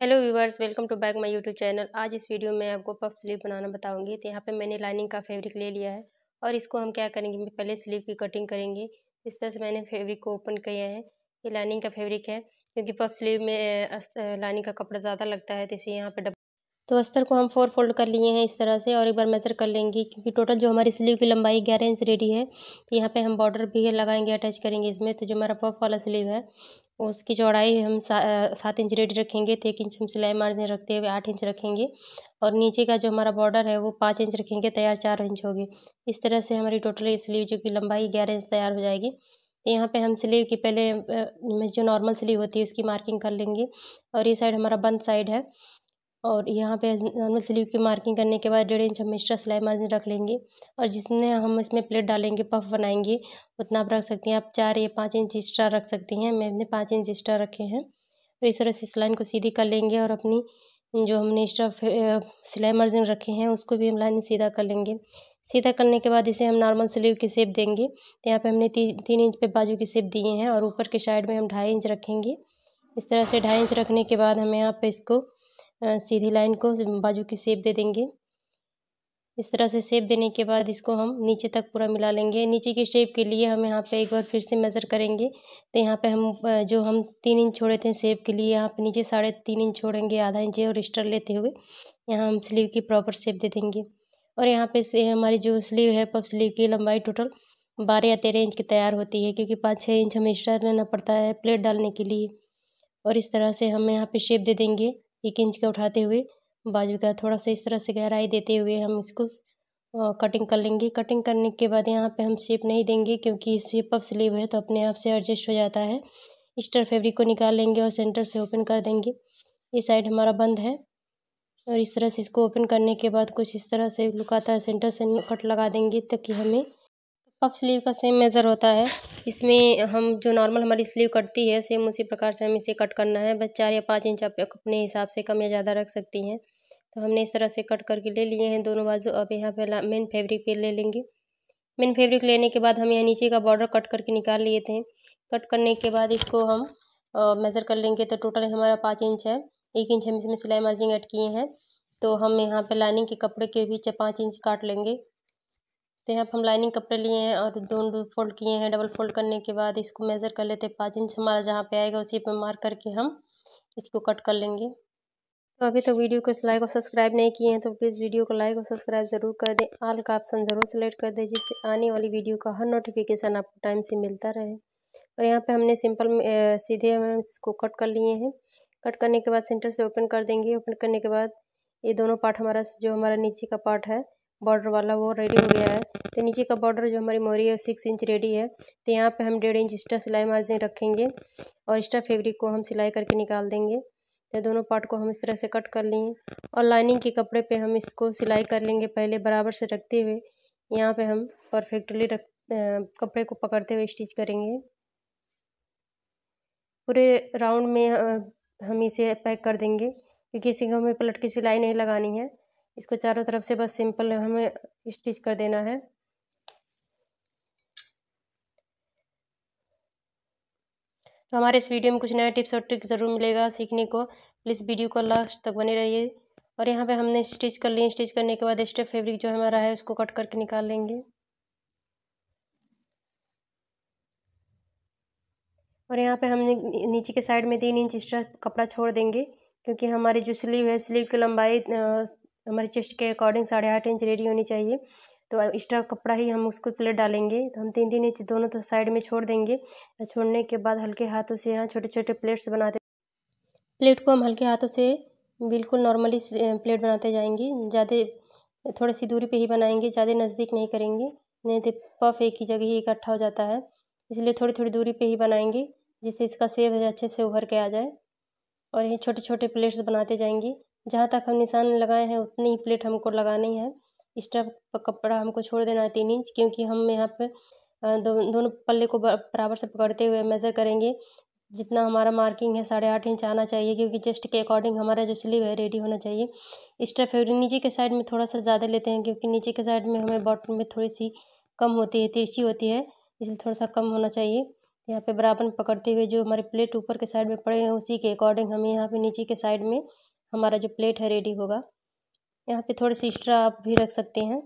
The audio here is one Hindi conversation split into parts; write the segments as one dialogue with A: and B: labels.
A: Hello viewers welcome to back my YouTube channel. आज इस वीडियो में आपको पफ स्लीव बनाना बताऊँगी। तो यहाँ पे मैंने लाइनिंग का फैब्रिक ले लिया है और इसको हम क्या करेंगे पहले स्लीव की कटिंग करेंगे। इस तरह से मैंने फैब्रिक को ओपन किया है। ये लाइनिंग का फैब्रिक है, क्योंकि पफ स्लीव में लाइनिंग का कपड़ा ज़्यादा लगता है तो इसे यहाँ पर तो अस्तर को हम फोर फोल्ड कर लिए हैं इस तरह से और एक बार मेज़र कर लेंगे, क्योंकि टोटल जो हमारी स्लीव की लंबाई ग्यारह इंच रेडी है। तो यहाँ पे हम बॉर्डर भी लगाएँगे, अटैच करेंगे इसमें। तो जो हमारा पफ वाला स्लीव है उसकी चौड़ाई हम सा, सात इंच रेडी रखेंगे तो एक इंच हम सिलाई मार्जिन रखते हुए आठ इंच रखेंगे। और नीचे का जो हमारा बॉर्डर है वो पाँच इंच रखेंगे तैयार चार इंच होगी। इस तरह से हमारी टोटल स्लीव जो कि लंबाई ग्यारह इंच तैयार हो जाएगी। तो यहाँ पे हम स्लीव की पहले जो नॉर्मल स्लीव होती है उसकी मार्किंग कर लेंगे। और ये साइड हमारा बंद साइड है। और यहाँ पे नॉर्मल स्लीव की मार्किंग करने के बाद डेढ़ इंच हम एक्स्ट्रा सिलाई मार्जिन रख लेंगे। और जितने हम इसमें प्लेट डालेंगे पफ बनाएँगे उतना आप रख सकती हैं। आप चार या पाँच इंच एक्स्ट्रा रख सकती हैं। मैंने पाँच इंच एक्स्ट्रा रखे हैं। और इस तरह से इस लाइन को सीधी कर लेंगे और अपनी जो हमने एक्स्ट्रा सिलाई मार्जिन रखे हैं उसको भी हम लाइन सीधा कर लेंगे। सीधा करने के बाद इसे हम नॉर्मल स्लीव की सेप देंगे। तो यहाँ पे हमने ती, तीन इंच पे बाजू की सेप दिए हैं और ऊपर के साइड में हम ढाई इंच रखेंगे। इस तरह से ढाई इंच रखने के बाद हमें यहाँ पे इसको सीधी लाइन को बाजू की सेप दे देंगे। इस तरह से शेप देने के बाद इसको हम नीचे तक पूरा मिला लेंगे। नीचे की शेप के लिए हम यहाँ पे एक बार फिर से मेज़र करेंगे। तो यहाँ पे हम जो हम तीन इंच छोड़े थे शेप के लिए, यहाँ पे नीचे साढ़े तीन इंच छोड़ेंगे आधा इंच और स्टर लेते हुए यहाँ हम स्लीव की प्रॉपर शेप दे देंगे। और यहाँ पे से हमारी जो स्लीव है पफ स्लीव की लंबाई टोटल बारह या तेरह इंच की तैयार होती है, क्योंकि पाँच छः इंच हमें एक्स्ट्रा लेना पड़ता है प्लेट डालने के लिए। और इस तरह से हम यहाँ पे शेप दे देंगे। एक इंच का उठाते हुए, बाजू का थोड़ा सा इस तरह से गहराई देते हुए हम इसको कटिंग कर लेंगे। कटिंग करने के बाद यहाँ पे हम शेप नहीं देंगे क्योंकि इस पफ स्लीव है तो अपने आप से एडजस्ट हो जाता है। स्टर फैब्रिक को निकाल लेंगे और सेंटर से ओपन कर देंगे। ये साइड हमारा बंद है और इस तरह से इसको ओपन करने के बाद कुछ इस तरह से लुक आता है। सेंटर से कट लगा देंगे ताकि हमें पफ स्लीव का सेम मेज़र होता है। इसमें हम जो नॉर्मल हमारी स्लीव कटती है, सेम उसी प्रकार से हम इसे कट करना है। बस चार या पाँच इंच आप अपने हिसाब से कम या ज़्यादा रख सकती हैं। तो हमने इस तरह से कट करके ले लिए हैं दोनों बाजू। अब यहाँ पे मेन फैब्रिक पे ले लेंगे। मेन फैब्रिक लेने के बाद हम यहाँ नीचे का बॉर्डर कट करके निकाल लिए थे। कट करने के बाद इसको हम मेज़र कर लेंगे तो टोटल हमारा पाँच इंच है। एक इंच हम इसमें सिलाई मार्जिंग ऐड किए हैं। तो हम यहाँ पे लाइनिंग के कपड़े के बीच पाँच इंच काट लेंगे। तो यहाँ पर हम लाइनिंग कपड़े लिए हैं और दोनों फोल्ड किए हैं। डबल फोल्ड करने के बाद इसको मेज़र कर लेते हैं। पाँच इंच हमारा जहाँ पे आएगा उसी पे मार्क करके हम इसको कट कर लेंगे। तो अभी तक तो वीडियो को लाइक और सब्सक्राइब नहीं किए हैं तो प्लीज़ वीडियो को लाइक और सब्सक्राइब ज़रूर कर दें। आल का ऑप्शन ज़रूर सेलेक्ट कर दें, जिससे आने वाली वीडियो का हर नोटिफिकेशन आपको टाइम से मिलता रहे। और यहाँ पर हमने सिंपल सीधे हम इसको कट कर लिए हैं। कट करने के बाद सेंटर से ओपन कर देंगे। ओपन करने के बाद ये दोनों पार्ट हमारा जो हमारा नीचे का पार्ट है बॉर्डर वाला वो रेडी हो गया है। तो नीचे का बॉर्डर जो हमारी मोरी है सिक्स इंच रेडी है। तो यहाँ पे हम डेढ़ इंच एक्स्ट्रा सिलाई मार्जिन रखेंगे और एक्स्ट्रा फैब्रिक को हम सिलाई करके निकाल देंगे। तो दोनों पार्ट को हम इस तरह से कट कर लेंगे और लाइनिंग के कपड़े पे हम इसको सिलाई कर लेंगे पहले बराबर से रखते हुए। यहाँ पे हम परफेक्टली रख कपड़े को पकड़ते हुए स्टिच करेंगे। पूरे राउंड में हम इसे पैक कर देंगे क्योंकि इसी को हमें पलट की सिलाई नहीं लगानी है। इसको चारों तरफ़ से बस सिंपल हमें स्टिच कर देना है। तो हमारे इस वीडियो में कुछ नया टिप्स और ट्रिक ज़रूर मिलेगा सीखने को। प्लीज़ वीडियो को लास्ट तक बने रहिए। और यहाँ पे हमने स्टिच कर लिए। स्टिच करने के बाद एक्स्ट्रा फैब्रिक जो हमारा है, उसको कट करके निकाल लेंगे। और यहाँ पे हमने नीचे के साइड में तीन इंच एक्स्ट्रा कपड़ा छोड़ देंगे, क्योंकि हमारी जो स्लीव है, स्लीव की लंबाई हमारे चेस्ट के अकॉर्डिंग साढ़े आठ इंच रेडी होनी चाहिए। तो एक्स्ट्रा कपड़ा ही हम उसको प्लेट डालेंगे। तो हम तीन तीन इंच दोनों तो साइड में छोड़ देंगे। छोड़ने के बाद हल्के हाथों से यहाँ छोटे छोटे प्लेट्स बनाते प्लेट को हम हल्के हाथों से बिल्कुल नॉर्मली प्लेट बनाते जाएँगे। ज़्यादा, थोड़ी सी दूरी पे ही बनाएँगे। ज़्यादा नज़दीक नहीं करेंगे। नहीं तो पफ एक ही जगह ही इकट्ठा हो जाता है। इसलिए थोड़ी थोड़ी दूरी पे ही बनाएँगे, जिससे इसका सेब अच्छे से उभर के आ जाए। और ये छोटे छोटे प्लेट्स बनाते जाएँगे। जहाँ तक हम निशान लगाए हैं, उतनी ही प्लेट हमको लगानी है। एक्स्ट्रा कपड़ा हमको छोड़ देना है तीन इंच क्योंकि हम यहाँ पे दो, दोनों पल्ले को बराबर से पकड़ते हुए मेज़र करेंगे। जितना हमारा मार्किंग है साढ़े आठ इंच आना चाहिए क्योंकि चेस्ट के अकॉर्डिंग हमारा जो स्लीव है रेडी होना चाहिए। एक्स्ट्रा फैब्रिक नीचे के साइड में थोड़ा सा ज़्यादा लेते हैं क्योंकि नीचे के साइड में हमें बॉटम में थोड़ी सी कम होती है तिरछी होती है इसलिए थोड़ा सा कम होना चाहिए। यहाँ पे बराबर पकड़ते हुए जो हमारे प्लेट ऊपर के साइड में पड़े हैं उसी के अकॉर्डिंग हमें यहाँ पे नीचे के साइड में हमारा जो प्लेट है रेडी होगा। यहाँ पे थोड़ी सी एक्स्ट्रा आप भी रख सकते हैं।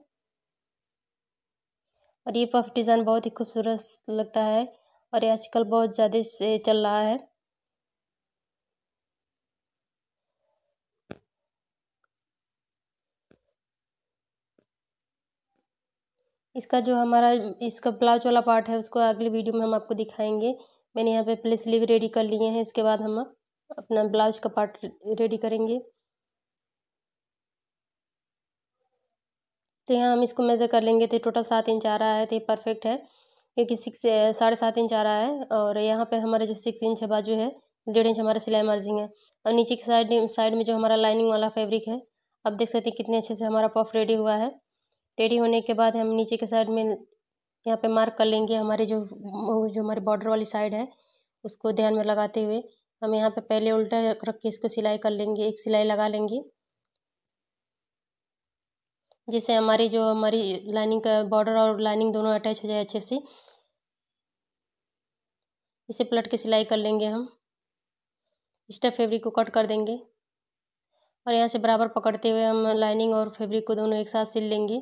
A: और ये पफ डिज़ाइन बहुत ही खूबसूरत लगता है और ये आजकल बहुत ज़्यादा से चल रहा है। इसका जो हमारा, इसका ब्लाउज वाला पार्ट है, उसको अगली वीडियो में हम आपको दिखाएँगे। मैंने यहाँ पे पहले स्लीव रेडी कर लिए हैं, इसके बाद हम अपना ब्लाउज का पार्ट रेडी करेंगे। तो यहाँ हम इसको मेज़र कर लेंगे तो टोटल सात इंच आ रहा है तो ये परफेक्ट है। क्योंकि सिक्स साढ़े सात इंच आ रहा है और यहाँ पे हमारा जो सिक्स इंच है बाजू है, डेढ़ इंच हमारा सिलाई मार्जिंग है। और नीचे की साइड साइड में जो हमारा लाइनिंग वाला फैब्रिक है, आप देख सकते हैं कितने अच्छे से हमारा पफ रेडी हुआ है। रेडी होने के बाद हम नीचे के साइड में यहाँ पे मार्क कर लेंगे हमारे जो जो हमारे बॉर्डर वाली साइड है, उसको ध्यान में लगाते हुए। हम यहाँ पे पहले उल्टा रख के इसको सिलाई कर लेंगे, एक सिलाई लगा लेंगे। जिससे हमारी जो हमारी लाइनिंग का बॉर्डर और लाइनिंग दोनों अटैच हो जाए अच्छे से। इसे पलट के सिलाई कर लेंगे हम। एक्स्ट्रा फैब्रिक को कट कर देंगे। और यहाँ से बराबर पकड़ते हुए हम लाइनिंग और फैब्रिक को दोनों एक साथ सिल लेंगे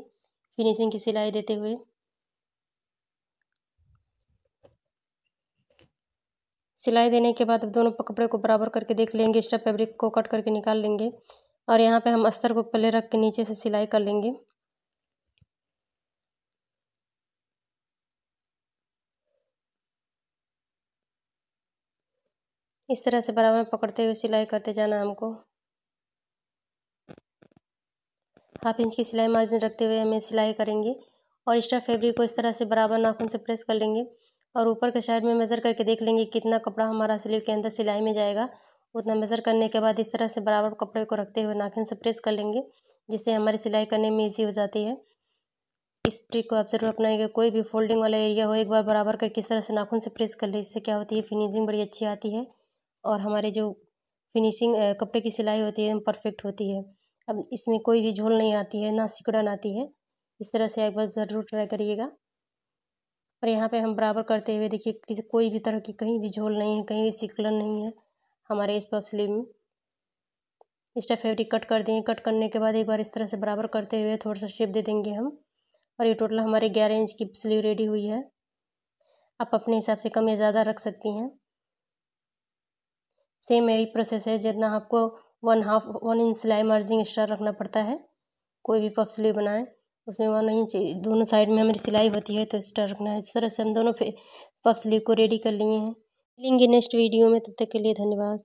A: फिनिशिंग की सिलाई देते हुए। सिलाई देने के बाद दोनों कपड़े को बराबर करके देख लेंगे एक्स्ट्रा फैब्रिक को कट करके निकाल लेंगे। और यहाँ पे हम अस्तर को पहले रख के नीचे से सिलाई कर लेंगे। इस तरह से बराबर पकड़ते हुए सिलाई करते जाना हमको। हाफ़ इंच की सिलाई मार्जिन रखते हुए हमें सिलाई करेंगे और एक्स्ट्रा फैब्रिक को इस तरह से बराबर नाखून से प्रेस कर लेंगे और ऊपर के साइड में मेज़र करके देख लेंगे कितना कपड़ा हमारा स्लीव के अंदर सिलाई में जाएगा। उतना मेज़र करने के बाद इस तरह से बराबर कपड़े को रखते हुए नाखून से प्रेस कर लेंगे, जिससे हमारी सिलाई करने में ईजी हो जाती है। इस ट्रिक को आप ज़रूर अपनाएँगे कोई भी फोल्डिंग वाला एरिया हो, एक बार बराबर करके इस तरह से नाखून से प्रेस कर ले, इससे क्या होती है फिनिशिंग बड़ी अच्छी आती है और हमारे जो फिनिशिंग कपड़े की सिलाई होती है परफेक्ट होती है। अब इसमें कोई भी झोल नहीं आती है, ना सिकुड़न आती है। इस तरह से एक बार ज़रूर ट्राई करिएगा। और यहाँ पे हम बराबर करते हुए देखिए, किसी कोई भी तरह की कहीं भी झोल नहीं है, कहीं भी सिकलन नहीं है। हमारे इस पफ स्लीव में। एक्स्ट्रा फैब्रिक कट कर देंगे। कट करने के बाद एक बार इस तरह से बराबर करते हुए थोड़ा सा शेप दे देंगे हम। और ये टोटल हमारे ग्यारह इंच की स्लीव रेडी हुई है। आप अपने हिसाब से कम या ज़्यादा रख सकती हैं। सेम यही प्रोसेस है। जितना आपको वन हाफ़ वन इंच सिलाई मार्जिंग एक्स्ट्रा रखना पड़ता है, कोई भी पफ स्लीव बनाए, उसमें वन इंच दोनों साइड में हमारी सिलाई होती है तो एक्स्ट्रा रखना है। इस तरह से हम दोनों पफ स्लीव को रेडी कर लिए हैं। लेंगे नेक्स्ट वीडियो में तब तक के लिए धन्यवाद।